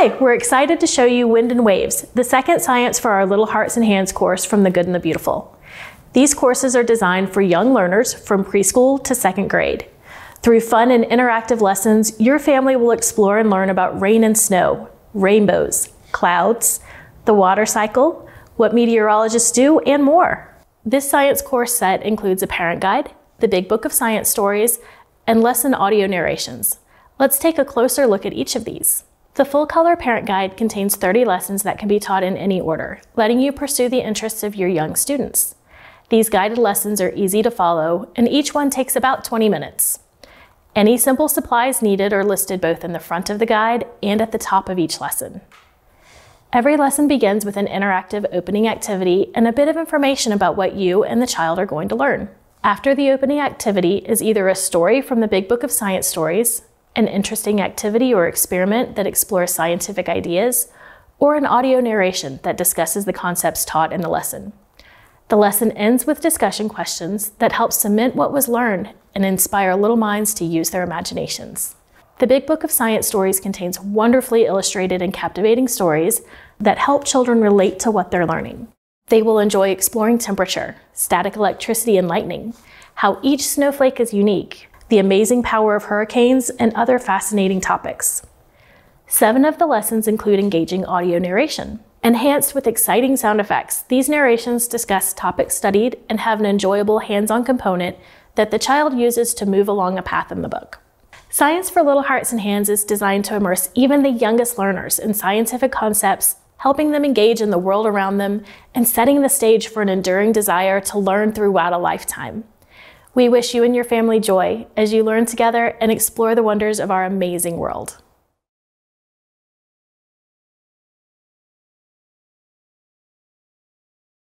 Hi, we're excited to show you Wind and Waves, the second science for our Little Hearts and Hands course from The Good and the Beautiful. These courses are designed for young learners from preschool to second grade. Through fun and interactive lessons, your family will explore and learn about rain and snow, rainbows, clouds, the water cycle, what meteorologists do, and more. This science course set includes a parent guide, the Big Book of Science stories, and lesson audio narrations. Let's take a closer look at each of these. The full color parent guide contains 30 lessons that can be taught in any order, letting you pursue the interests of your young students. These guided lessons are easy to follow, and each one takes about 20 minutes. Any simple supplies needed are listed both in the front of the guide and at the top of each lesson. Every lesson begins with an interactive opening activity and a bit of information about what you and the child are going to learn. After the opening activity is either a story from the Big Book of Science Stories, an interesting activity or experiment that explores scientific ideas, or an audio narration that discusses the concepts taught in the lesson. The lesson ends with discussion questions that help cement what was learned and inspire little minds to use their imaginations. The Big Book of Science Stories contains wonderfully illustrated and captivating stories that help children relate to what they're learning. They will enjoy exploring temperature, static electricity and lightning, how each snowflake is unique, the amazing power of hurricanes, and other fascinating topics. Seven of the lessons include engaging audio narration. Enhanced with exciting sound effects, these narrations discuss topics studied and have an enjoyable hands-on component that the child uses to move along a path in the book. Science for Little Hearts and Hands is designed to immerse even the youngest learners in scientific concepts, helping them engage in the world around them and setting the stage for an enduring desire to learn throughout a lifetime. We wish you and your family joy as you learn together and explore the wonders of our amazing world.